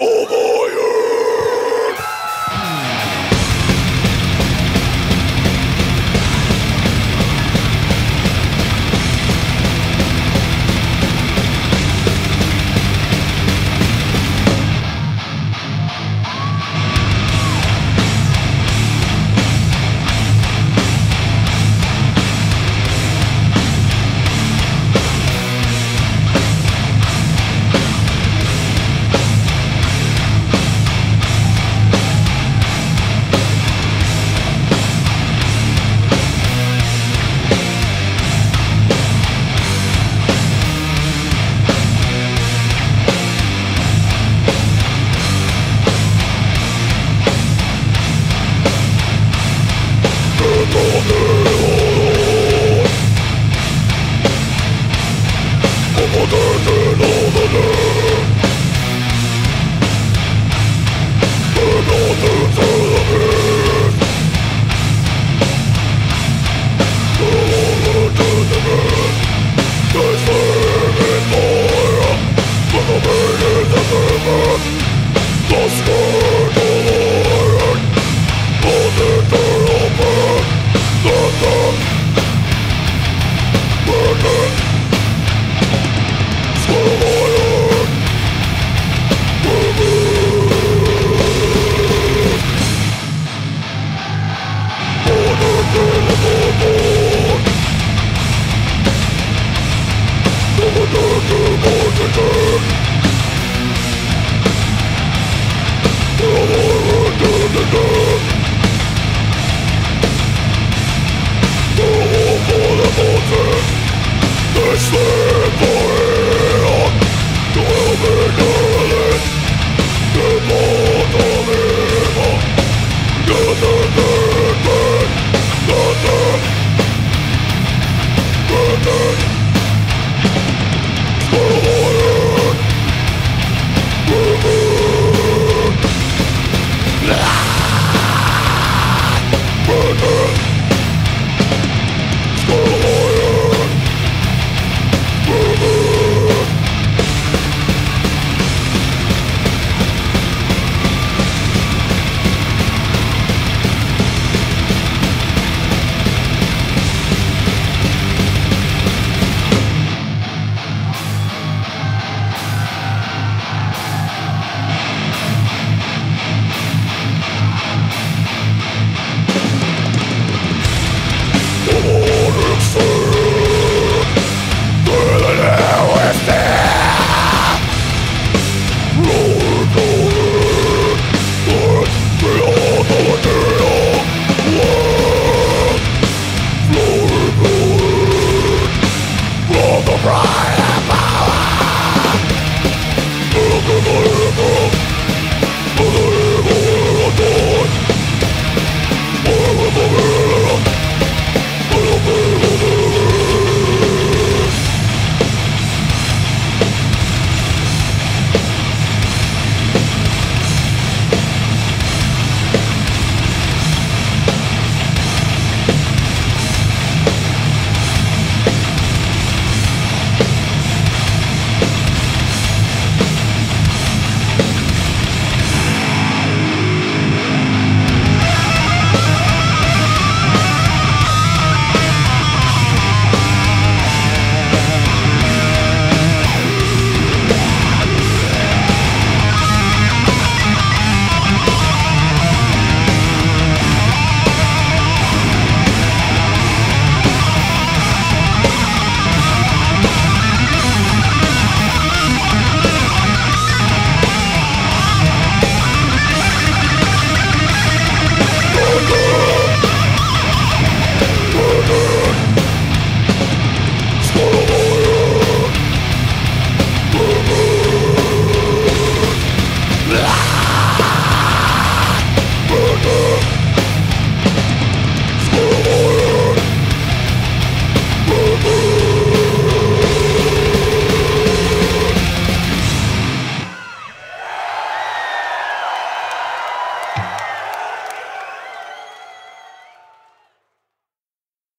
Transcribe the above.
over. The